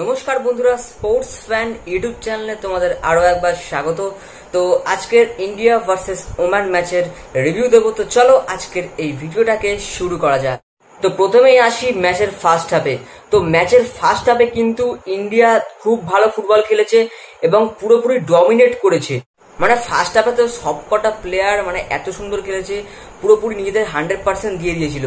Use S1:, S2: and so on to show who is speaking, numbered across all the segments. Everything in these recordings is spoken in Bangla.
S1: নমস্কার বন্ধুরা স্পোর্টস ফ্যান ইউটিউব চ্যানেলে তোমাদের আরও একবার স্বাগত। তো আজকের ইন্ডিয়া ভার্সেস ওমান ম্যাচের রিভিউ দেবো। তো চলো আজকের এই ভিডিওটাকে শুরু করা যাক। তো প্রথমেই আসি ম্যাচের ফার্স্ট হাফে তো ম্যাচের ফার্স্ট হাফে কিন্তু ইন্ডিয়া খুব ভালো ফুটবল খেলেছে এবং পুরোপুরি ডমিনেট করেছে। মানে ফার্স্ট হাফে তো সবকটা প্লেয়ার মানে এত সুন্দর খেলেছে, পুরোপুরি নিজেদের হান্ড্রেড পার্সেন্ট দিয়ে দিয়েছিল।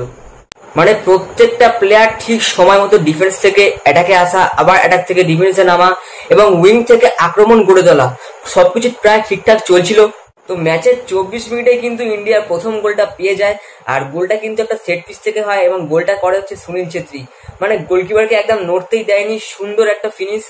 S1: মানে প্রত্যেকটা প্লেয়ার ঠিক সময় মতো ডিফেন্স থেকে অ্যাটাকে আসা, আবার অ্যাটাক থেকে ডিফেন্সে নামা এবং উইং থেকে আক্রমণ গড়ে তোলা। সবকিছু প্রায় ঠিকঠাক চলছিল। তো ম্যাচের চব্বিশ মিনিটে কিন্তু ইন্ডিয়ার প্রথম গোলটা পেয়ে যায় আর গোলটা কিন্তু একটা সেট পিস থেকে হয় এবং গোলটা করে হচ্ছে সুনীল ছেত্রী। মানে গোলকিপারকে একদম নড়তেই দেয়নি, সুন্দর একটা ফিনিশ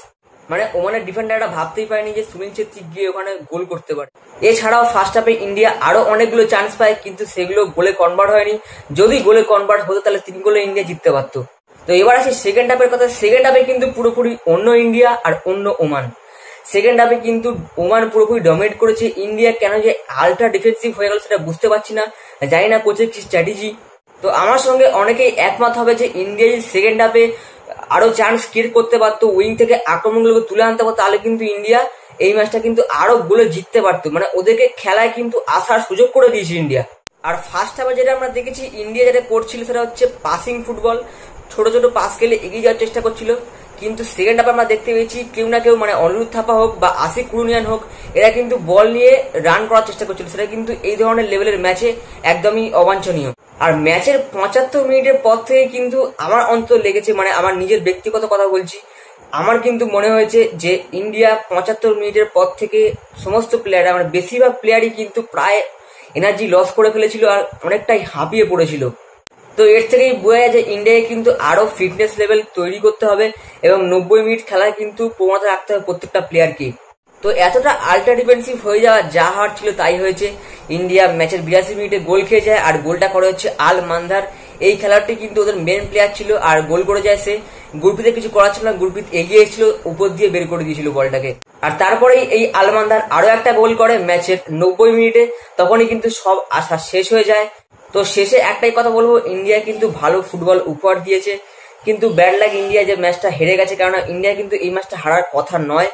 S1: মানে ওমানের ডিফেন্ডাররা ভাবতেই পারেনি যে সুনীল ছেত্রী গিয়ে ওখানে গোল করতে পারে। এছাড়াও ফার্স্ট হাফে ইন্ডিয়া আরও অনেকগুলো চান্স পায়, কিন্তু সেগুলো গোলে কনভার্ট হয়নি। যদি গোলে কনভার্ট হতো, তাহলে তিন গোলে ইন্ডিয়া জিততে পারতো। তো এবার আসি সেকেন্ড হাফের কথা। সেকেন্ড হাফে কিন্তু পুরোপুরি অন্য ইন্ডিয়া আর অন্য ওমান। সেকেন্ড হাফে কিন্তু ওমান পুরোপুরি ডমিনেট করেছে। ইন্ডিয়া কেন যে আলট্রা ডিফেন্সিভ হয়ে গেল সেটা বুঝতে পারছি না। জানি না কোচের কি স্ট্র্যাটেজি তো আমার সঙ্গে অনেকেই একমত হবে যে ইন্ডিয়া যদি সেকেন্ড হাফে আরও চান্স ক্রিয়েট করতে পারতো উইং থেকে আক্রমণগুলোকে তুলে আনতে পারতো, তাহলে কিন্তু ইন্ডিয়া এই ম্যাচটা কিন্তু আরও গোলে জিততে পারতো। মানে ওদেরকে খেলায় কিন্তু আসার সুযোগ করে দিয়েছে ইন্ডিয়া। আর ফার্স্ট হাফে যেটা আমরা দেখেছি, ইন্ডিয়া যেটা করছিল সেটা হচ্ছে পাসিং ফুটবল ছোট ছোট পাস খেলে এগিয়ে যাওয়ার চেষ্টা করছিল। কিন্তু সেকেন্ড হাফে আমরা দেখতে পেয়েছি, কেউ না কেউ মানে অনিরুদ্ধ থাপা হোক বা আশিক কুরুনিয়ান হোক, এরা কিন্তু বল নিয়ে রান করার চেষ্টা করছিল। সেটা কিন্তু এই ধরনের লেভেলের ম্যাচে একদমই অবাঞ্ছনীয়। আর ম্যাচের পঁচাত্তর মিনিটের পর থেকে কিন্তু আমার অন্তর লেগেছে মানে আমার নিজের ব্যক্তিগত কথা বলছি। আমার কিন্তু মনে হয়েছে যে ইন্ডিয়া পঁচাত্তর মিনিটের পর থেকে সমস্ত প্লেয়ার মানে বেশিরভাগ প্লেয়ারই কিন্তু প্রায় এনার্জি লস করে ফেলেছিল আর অনেকটাই হাঁপিয়ে পড়েছিল। তো এর থেকেই বোঝা যায় যে ইন্ডিয়াকে কিন্তু আরও ফিটনেস লেভেল তৈরি করতে হবে এবং নব্বই মিনিট খেলায় কিন্তু প্রবণতা রাখতে হবে প্রত্যেকটা প্লেয়ারকে তো এতটা আল্ট্রা ডিফেন্সিভ হয়ে যাওয়া যা হার ছিল তাই হয়েছে। ইন্ডিয়া ম্যাচের বিরাশি মিনিটে গোল খেয়ে যায় আর গোলটা করে হচ্ছে আল মান্ধার এই খেলাটি কিন্তু ওদের মেন প্লেয়ার ছিল আর গোল করে যায় সে। গুরপ্রীতে কিছু করার ছিল না, গুরপ্রীত এগিয়ে এসেছিল, উপর দিয়ে বের করে দিয়েছিল বলটাকে। আর তারপরেই এই আলমান্দার আরও একটা গোল করে ম্যাচের নব্বই মিনিটে, তখনই কিন্তু সব আশা শেষ হয়ে যায়। তো শেষে একটাই কথা বলব, ইন্ডিয়া কিন্তু ভালো ফুটবল উপহার দিয়েছে। কিন্তু ব্যাড লাগ ইন্ডিয়া যে ম্যাচটা হেরে গেছে, কেননা ইন্ডিয়া কিন্তু এই ম্যাচটা হারার কথা নয়।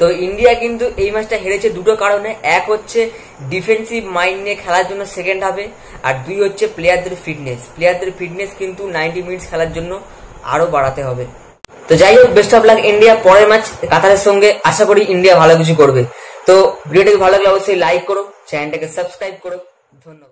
S1: তো ইন্ডিয়া কিন্তু এই ম্যাচটা হেরেছে দুটো কারণে। এক হচ্ছে ডিফেন্সিভ মাইন্ড নিয়ে খেলার জন্য সেকেন্ড হাফে আর দুই হচ্ছে প্লেয়ারদের ফিটনেস প্লেয়ারদের ফিটনেস কিন্তু নাইনটি মিনিটস খেলার জন্য আরও বাড়াতে হবে। তো যাই হোক বেস্ট অফ লাক ইন্ডিয়া পরের ম্যাচ কাতারের সঙ্গে। আশা করি ইন্ডিয়া ভালো কিছু করবে। তো ভিডিওটাকে ভালো লাগলে অবশ্যই লাইক করো চ্যানেলটাকে সাবস্ক্রাইব করো। ধন্যবাদ।